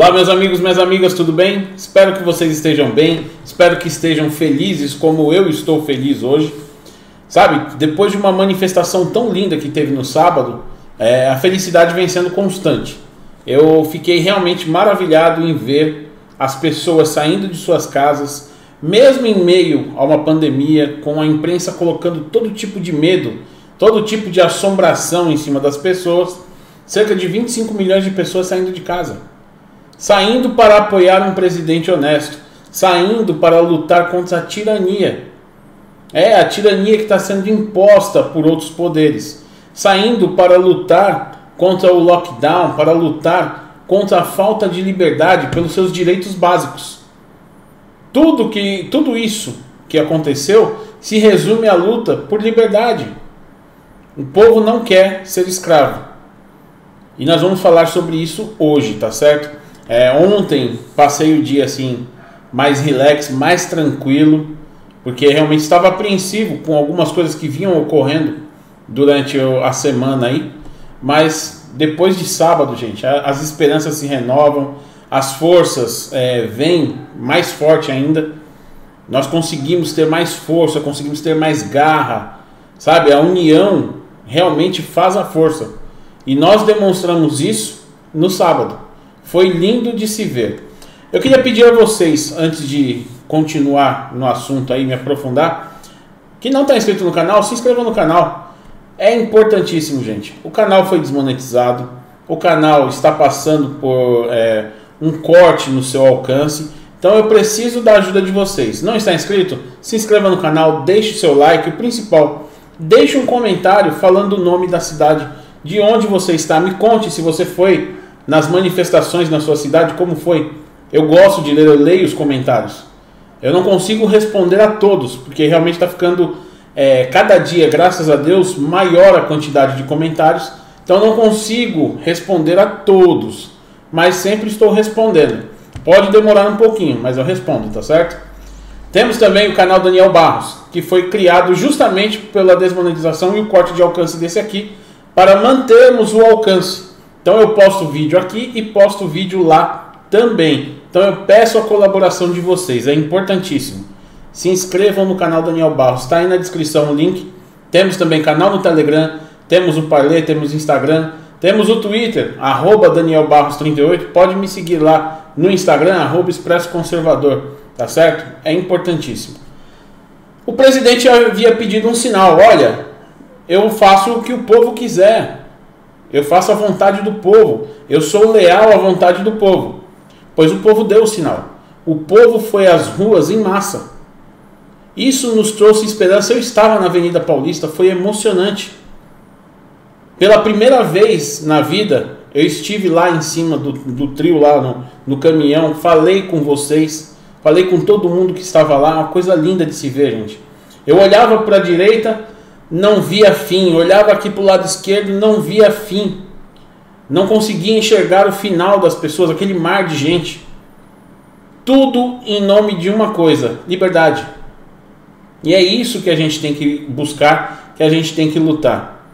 Olá, meus amigos, minhas amigas, tudo bem? Espero que vocês estejam bem, espero que estejam felizes como eu estou feliz hoje. Sabe, depois de uma manifestação tão linda que teve no sábado, é, a felicidade vem sendo constante. Eu fiquei realmente maravilhado em ver as pessoas saindo de suas casas, mesmo em meio a uma pandemia, com a imprensa colocando todo tipo de medo, todo tipo de assombração em cima das pessoas. Cerca de 25 milhões de pessoas saindo de casa saindo para apoiar um presidente honesto, saindo para lutar contra a tirania. É a tirania que está sendo imposta por outros poderes, saindo para lutar contra o lockdown, para lutar contra a falta de liberdade pelos seus direitos básicos. Tudo que tudo isso que aconteceu se resume à luta por liberdade. O povo não quer ser escravo. E nós vamos falar sobre isso hoje, tá certo? É, ontem passei o dia assim mais relax, mais tranquilo, porque realmente estava apreensivo com algumas coisas que vinham ocorrendo durante a semana aí, mas depois de sábado, gente, as esperanças se renovam, as forças é, vêm mais forte ainda, nós conseguimos ter mais força, conseguimos ter mais garra, sabe? A união realmente faz a força e nós demonstramos isso no sábado. Foi lindo de se ver. Eu queria pedir a vocês, antes de continuar no assunto aí, me aprofundar, que não está inscrito no canal, se inscreva no canal. É importantíssimo, gente. O canal foi desmonetizado, o canal está passando por é, um corte no seu alcance. Então eu preciso da ajuda de vocês. Não está inscrito? Se inscreva no canal, deixe o seu like. O principal, deixe um comentário falando o nome da cidade, de onde você está. Me conte se você foi nas manifestações na sua cidade, como foi? Eu gosto de ler, eu leio os comentários. Eu não consigo responder a todos, porque realmente está ficando é, cada dia, graças a Deus, maior a quantidade de comentários. Então não consigo responder a todos, mas sempre estou respondendo. Pode demorar um pouquinho, mas eu respondo, tá certo? Temos também o canal Daniel Barros, que foi criado justamente pela desmonetização e o corte de alcance desse aqui, para mantermos o alcance. Então eu posto vídeo aqui e posto vídeo lá também. Então eu peço a colaboração de vocês, é importantíssimo. Se inscrevam no canal Daniel Barros, está aí na descrição o link. Temos também canal no Telegram, temos o Parler, temos o Instagram, temos o Twitter, arroba Daniel Barros 38. Pode me seguir lá no Instagram, arroba Expresso Conservador, tá certo? É importantíssimo. O presidente havia pedido um sinal, olha, eu faço o que o povo quiser. Eu faço a vontade do povo. Eu sou leal à vontade do povo. Pois o povo deu o sinal. O povo foi às ruas em massa. Isso nos trouxe esperança. Eu estava na Avenida Paulista, foi emocionante. Pela primeira vez na vida, eu estive lá em cima do, do trio, lá no, no caminhão, falei com vocês, falei com todo mundo que estava lá, uma coisa linda de se ver, gente. Eu olhava para a direita, não via fim, olhava aqui para o lado esquerdo, não via fim. Não conseguia enxergar o final das pessoas, aquele mar de gente. Tudo em nome de uma coisa: liberdade. E é isso que a gente tem que buscar, que a gente tem que lutar.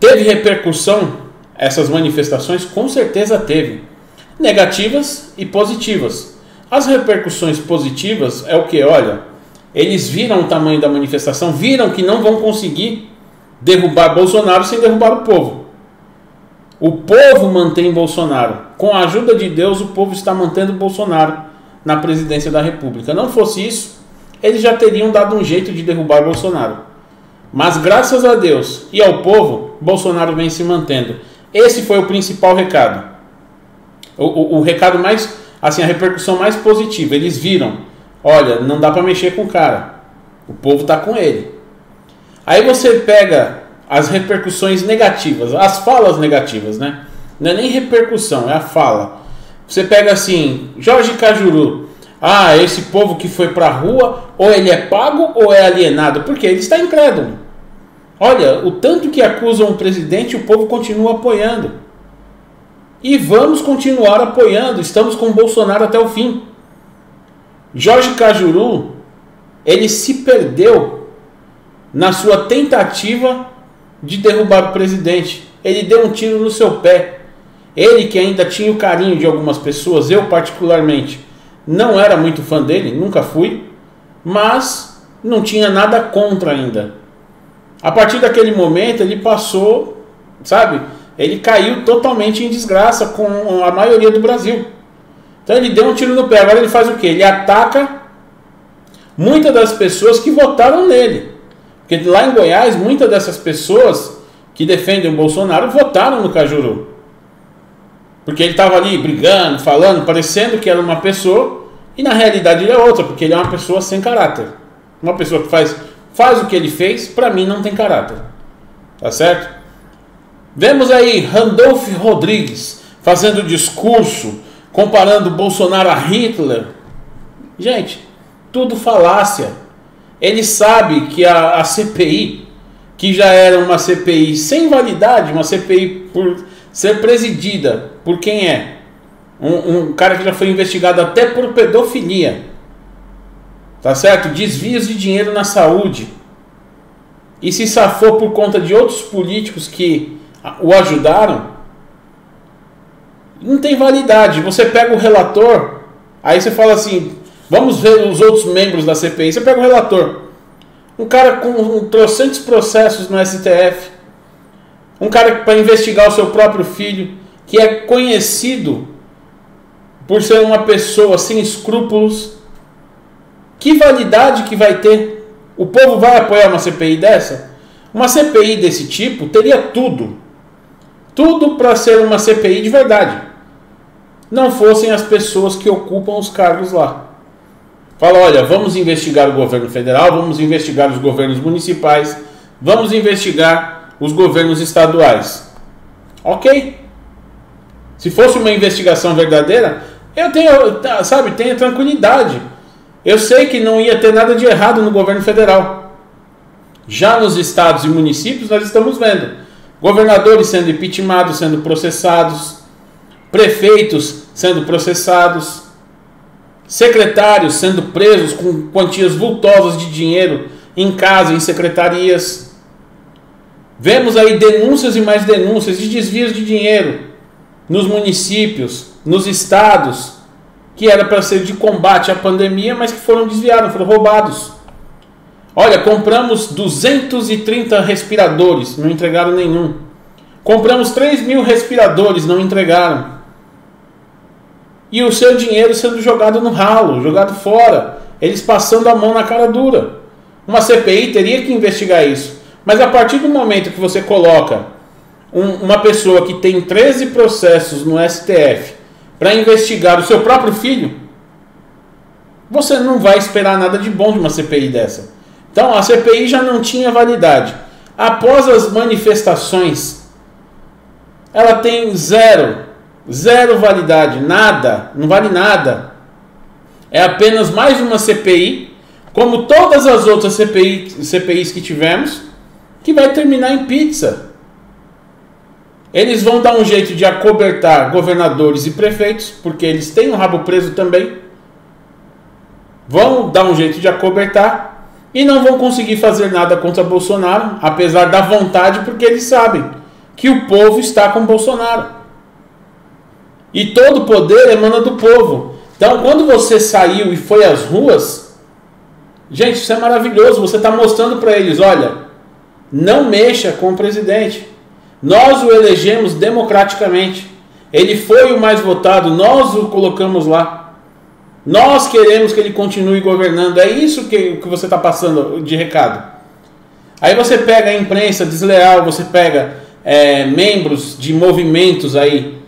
Teve repercussão essas manifestações? Com certeza teve. Negativas e positivas. As repercussões positivas é o que? Olha, eles viram o tamanho da manifestação, viram que não vão conseguir derrubar Bolsonaro sem derrubar o povo. O povo mantém Bolsonaro. Com a ajuda de Deus, o povo está mantendo Bolsonaro na presidência da República. Não fosse isso, eles já teriam dado um jeito de derrubar Bolsonaro. Mas graças a Deus e ao povo, Bolsonaro vem se mantendo. Esse foi o principal recado. O, o, o recado mais, assim, a repercussão mais positiva. Eles viram Olha, não dá para mexer com o cara. O povo tá com ele. Aí você pega as repercussões negativas, as falas negativas, né? Não é nem repercussão, é a fala. Você pega assim, Jorge Cajuru. Ah, esse povo que foi pra rua, ou ele é pago ou é alienado. Porque ele está incrédulo. Olha, o tanto que acusam o presidente, o povo continua apoiando. E vamos continuar apoiando. Estamos com Bolsonaro até o fim. Jorge Cajuru, ele se perdeu na sua tentativa de derrubar o presidente. Ele deu um tiro no seu pé. Ele que ainda tinha o carinho de algumas pessoas, eu particularmente não era muito fã dele, nunca fui, mas não tinha nada contra ainda. A partir daquele momento ele passou, sabe? Ele caiu totalmente em desgraça com a maioria do Brasil. Então ele deu um tiro no pé. Agora ele faz o que? Ele ataca muitas das pessoas que votaram nele. Porque lá em Goiás, muitas dessas pessoas que defendem o Bolsonaro votaram no Cajuru. Porque ele estava ali brigando, falando, parecendo que era uma pessoa, e na realidade ele é outra, porque ele é uma pessoa sem caráter. Uma pessoa que faz, faz o que ele fez, para mim não tem caráter. Tá certo? Vemos aí Randolph Rodrigues fazendo discurso comparando Bolsonaro a Hitler. Gente, tudo falácia. Ele sabe que a, a CPI, que já era uma CPI sem validade, uma CPI por ser presidida por quem é? Um, um cara que já foi investigado até por pedofilia. Tá certo? Desvios de dinheiro na saúde. E se safou por conta de outros políticos que o ajudaram. Não tem validade. Você pega o relator, aí você fala assim: vamos ver os outros membros da CPI. Você pega o relator. Um cara com um, trocentos processos no STF um cara para investigar o seu próprio filho, que é conhecido por ser uma pessoa sem escrúpulos. Que validade que vai ter? O povo vai apoiar uma CPI dessa? Uma CPI desse tipo teria tudo. Tudo para ser uma CPI de verdade. Não fossem as pessoas que ocupam os cargos lá. Fala, olha, vamos investigar o governo federal, vamos investigar os governos municipais, vamos investigar os governos estaduais. Ok. Se fosse uma investigação verdadeira, eu tenho, sabe, tenho tranquilidade. Eu sei que não ia ter nada de errado no governo federal. Já nos estados e municípios, nós estamos vendo governadores sendo impeachmentados, sendo processados, prefeitos sendo processados, secretários sendo presos com quantias vultosas de dinheiro em casa, em secretarias. Vemos aí denúncias e mais denúncias de desvios de dinheiro nos municípios, nos estados, que era para ser de combate à pandemia, mas que foram desviados, foram roubados. Olha, compramos 230 respiradores, não entregaram nenhum. Compramos 3 mil respiradores, não entregaram. E o seu dinheiro sendo jogado no ralo, jogado fora. Eles passando a mão na cara dura. Uma CPI teria que investigar isso. Mas a partir do momento que você coloca um, uma pessoa que tem 13 processos no STF para investigar o seu próprio filho, você não vai esperar nada de bom de uma CPI dessa. Então a CPI já não tinha validade. Após as manifestações, ela tem zero, zero validade, nada, não vale nada. É apenas mais uma CPI, como todas as outras CPI, CPIs que tivemos, que vai terminar em pizza. Eles vão dar um jeito de acobertar governadores e prefeitos, porque eles têm um rabo preso também. Vão dar um jeito de acobertar e não vão conseguir fazer nada contra Bolsonaro, apesar da vontade, porque eles sabem que o povo está com Bolsonaro. E todo poder emana do povo. Então, quando você saiu e foi às ruas, gente, isso é maravilhoso. Você está mostrando para eles: olha, não mexa com o presidente. Nós o elegemos democraticamente. Ele foi o mais votado, nós o colocamos lá. Nós queremos que ele continue governando. É isso que, que você está passando de recado. Aí você pega a imprensa desleal, você pega é, membros de movimentos aí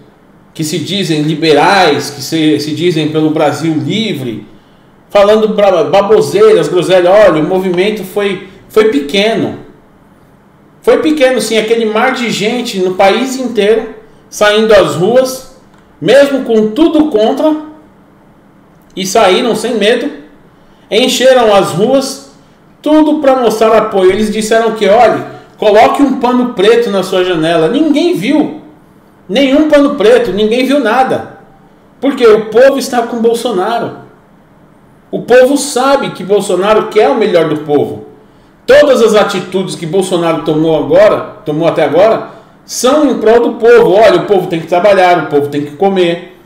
que se dizem liberais, que se, se dizem pelo Brasil livre, falando baboseiras, groselhas. Olha, o movimento foi, foi pequeno. Foi pequeno, sim, aquele mar de gente no país inteiro saindo às ruas, mesmo com tudo contra, e saíram sem medo, encheram as ruas, tudo para mostrar apoio. Eles disseram que, olhe, coloque um pano preto na sua janela. Ninguém viu, nenhum pano preto, ninguém viu nada, porque o povo está com Bolsonaro. O povo sabe que Bolsonaro quer o melhor do povo. Todas as atitudes que Bolsonaro tomou agora, tomou até agora, são em prol do povo. Olha, o povo tem que trabalhar, o povo tem que comer,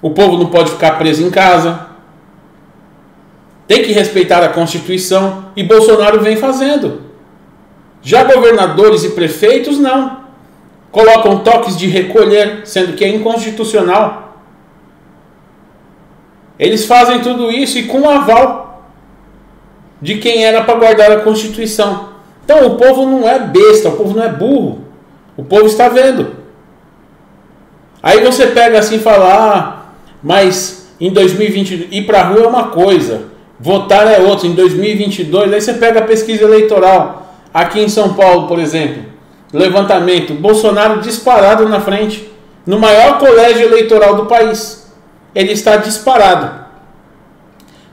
o povo não pode ficar preso em casa, tem que respeitar a Constituição e Bolsonaro vem fazendo. Já governadores e prefeitos não. Colocam toques de recolher, sendo que é inconstitucional. Eles fazem tudo isso e com aval de quem era para guardar a Constituição. Então o povo não é besta, o povo não é burro. O povo está vendo. Aí você pega assim e fala: ah, mas em 2020 ir para a rua é uma coisa, votar é outra. Em 2022, aí você pega a pesquisa eleitoral. Aqui em São Paulo, por exemplo, levantamento: Bolsonaro disparado na frente, no maior colégio eleitoral do país. Ele está disparado.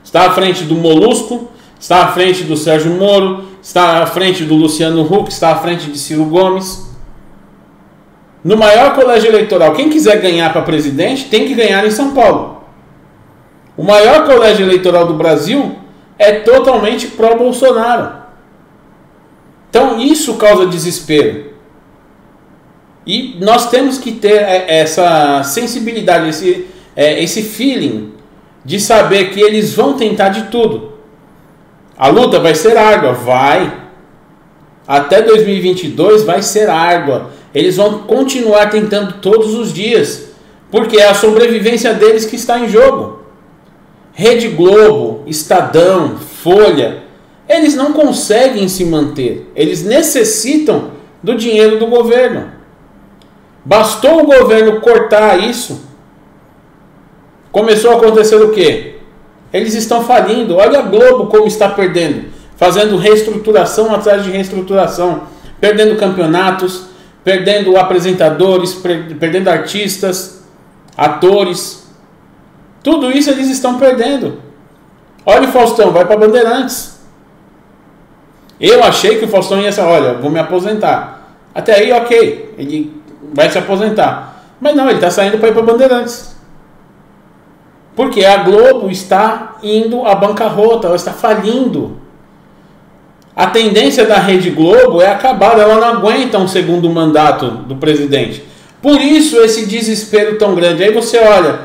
Está à frente do Molusco, está à frente do Sérgio Moro, está à frente do Luciano Huck, está à frente de Ciro Gomes. No maior colégio eleitoral, quem quiser ganhar para presidente tem que ganhar em São Paulo. O maior colégio eleitoral do Brasil é totalmente pró-Bolsonaro. Então isso causa desespero. E nós temos que ter é, essa sensibilidade, esse, é, esse feeling de saber que eles vão tentar de tudo. A luta vai ser árdua, vai. Até 2022 vai ser árdua. Eles vão continuar tentando todos os dias, porque é a sobrevivência deles que está em jogo. Rede Globo, Estadão, Folha, eles não conseguem se manter. Eles necessitam do dinheiro do governo. Bastou o governo cortar isso. Começou a acontecer o quê? Eles estão falindo. Olha a Globo como está perdendo, fazendo reestruturação atrás de reestruturação, perdendo campeonatos, perdendo apresentadores, perdendo artistas, atores. Tudo isso eles estão perdendo. Olha o Faustão, vai para Bandeirantes. Eu achei que o Faustão ia ser, olha, vou me aposentar. Até aí, ok, ele vai se aposentar. Mas não, ele está saindo para ir para Bandeirantes. Porque a Globo está indo à bancarrota, ela está falindo. A tendência da Rede Globo é acabar, ela não aguenta um segundo mandato do presidente. Por isso esse desespero tão grande. Aí você olha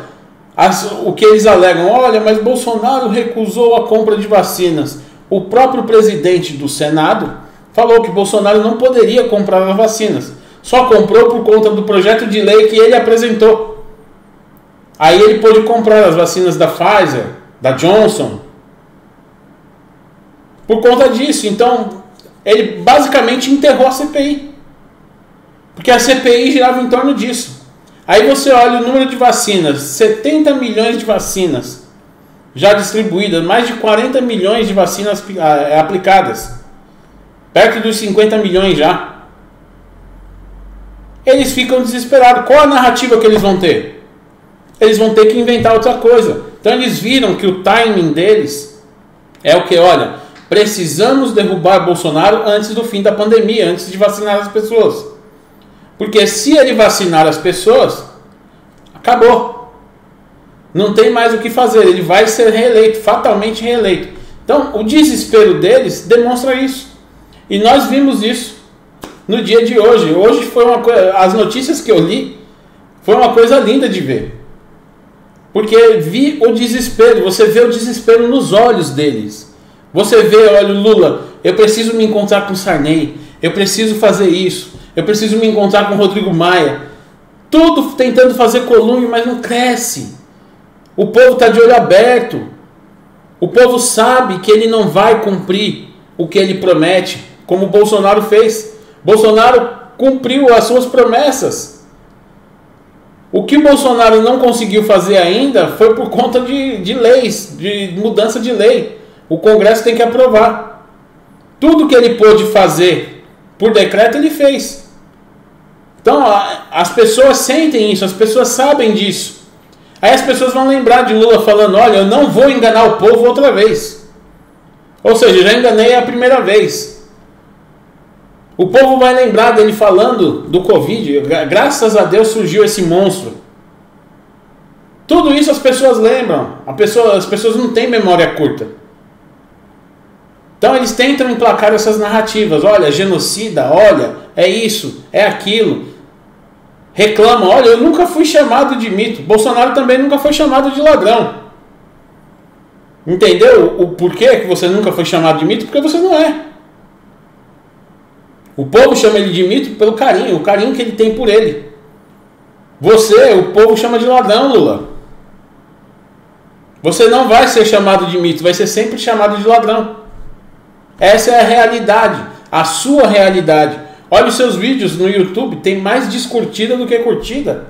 as, o que eles alegam: olha, mas Bolsonaro recusou a compra de vacinas. O próprio presidente do Senado falou que Bolsonaro não poderia comprar as vacinas. Só comprou por conta do projeto de lei que ele apresentou. Aí ele pôde comprar as vacinas da Pfizer, da Johnson, por conta disso. Então, ele basicamente enterrou a CPI. Porque a CPI girava em torno disso. Aí você olha o número de vacinas: 70 milhões de vacinas já distribuídas, mais de 40 milhões de vacinas ah, é, aplicadas, perto dos 50 milhões já. Eles ficam desesperados. Qual a narrativa que eles vão ter? Eles vão ter que inventar outra coisa. Então eles viram que o timing deles é o que? Olha, Precisamos derrubar Bolsonaro antes do fim da pandemia, antes de vacinar as pessoas. Porque se ele vacinar as pessoas, acabou. Não tem mais o que fazer, ele vai ser reeleito, fatalmente reeleito. Então, o desespero deles demonstra isso. E nós vimos isso no dia de hoje. Hoje foi uma coisa, as notícias que eu li foi uma coisa linda de ver. Porque vi o desespero, você vê o desespero nos olhos deles. Você vê, olha, Lula, eu preciso me encontrar com Sarney, eu preciso fazer isso, eu preciso me encontrar com Rodrigo Maia. Tudo tentando fazer coluna, mas não cresce. O povo está de olho aberto. O povo sabe que ele não vai cumprir o que ele promete, como o Bolsonaro fez. Bolsonaro cumpriu as suas promessas. O que Bolsonaro não conseguiu fazer ainda foi por conta de, de leis, de mudança de lei. O Congresso tem que aprovar. Tudo que ele pôde fazer por decreto, ele fez. Então, as pessoas sentem isso, as pessoas sabem disso. Aí as pessoas vão lembrar de Lula falando: Olha, eu não vou enganar o povo outra vez. Ou seja, já enganei a primeira vez. O povo vai lembrar dele falando do Covid. Graças a Deus surgiu esse monstro. Tudo isso as pessoas lembram. Pessoa, as pessoas não têm memória curta. Então eles tentam emplacar essas narrativas. Olha, genocida, olha, é isso, é aquilo. reclamam: olha, eu nunca fui chamado de mito. Bolsonaro também nunca foi chamado de ladrão. Entendeu o porquê que você nunca foi chamado de mito? Porque você não é. O povo chama ele de mito pelo carinho, o carinho que ele tem por ele. Você, o povo chama de ladrão, Lula. Você não vai ser chamado de mito, vai ser sempre chamado de ladrão. Essa é a realidade, a sua realidade. Olha os seus vídeos no YouTube, tem mais descurtida do que curtida.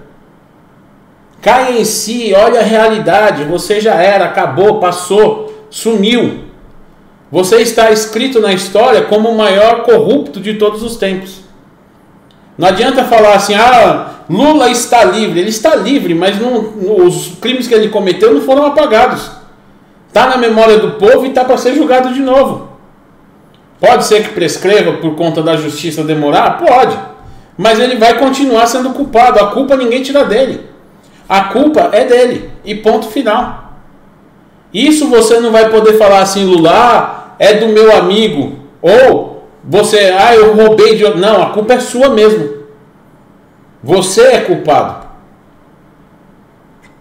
Caia em si, olha a realidade. Você já era, acabou, passou, sumiu. Você está escrito na história como o maior corrupto de todos os tempos. Não adianta falar assim, ah, Lula está livre. Ele está livre, mas não, os crimes que ele cometeu não foram apagados. Está na memória do povo e está para ser julgado de novo. Pode ser que prescreva por conta da justiça demorar? Pode. Mas ele vai continuar sendo culpado. A culpa ninguém tira dele. A culpa é dele. E ponto final. Isso você não vai poder falar assim, Lula, é do meu amigo. Ou você, ah, eu roubei de. Não, a culpa é sua mesmo. Você é culpado.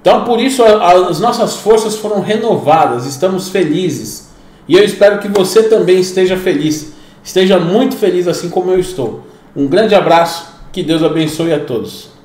Então, por isso, as nossas forças foram renovadas. Estamos felizes. E eu espero que você também esteja feliz. Esteja muito feliz assim como eu estou. Um grande abraço. Que Deus abençoe a todos.